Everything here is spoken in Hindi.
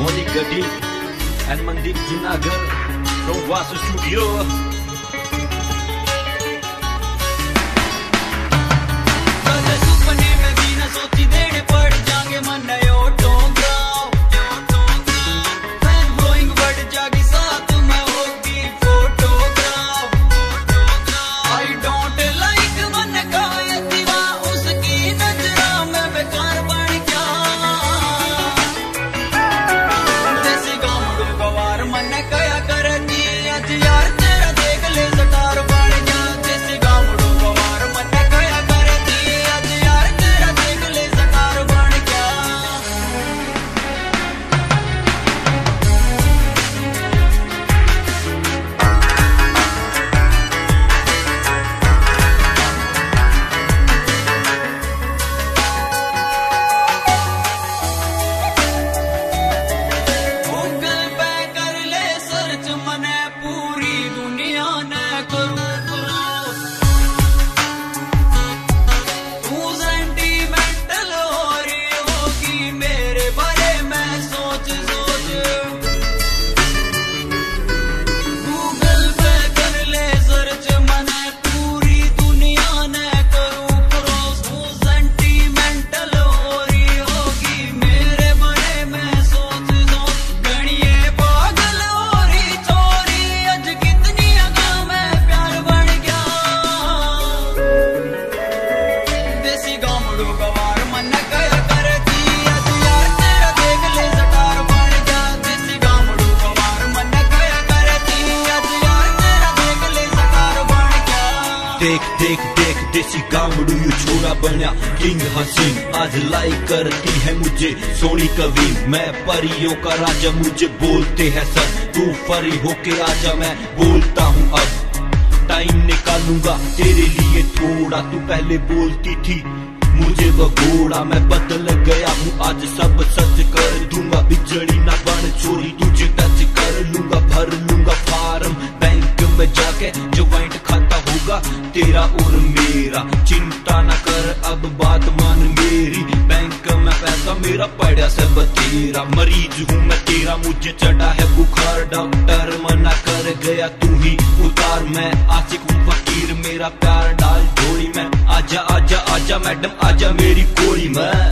Monica D and Mandip Jinagar from Vasu Studio. देख देख देख, देसी गामड़ू यू छोरा बना किंग हसीन। आज लाइक करती है मुझे सोनी कवि मैं परियों का राजा मुझे बोलते हैं, सर। तू परी होके आजा मैं बोलता हूँ अब। टाइम निकालूँगा तेरे लिए थोड़ा। तू पहले बोलती थी, मुझे वो घोड़ा। मैं बदल गया हूँ, आज सब सच कर दूँगा। बिजड़ी ना बन, चोरी तुझे टच कर लूँगा। भर लूँगा फार्म बैंक में जाके, जो वाइट होगा तेरा और मेरा। चिंता न कर, अब बात मान मेरी। बैंक में पैसा मेरा पड़ा सब तेरा मरीज़ हूँ मैं तेरा, मुझे चढ़ा है बुखार। डॉक्टर मना कर गया, तू ही उतार। मैं आशिक हूँ फकीर, मेरा प्यार डाल। झोली में आजा आजा आजा, मैडम, आजा मेरी कोड़ी मैं।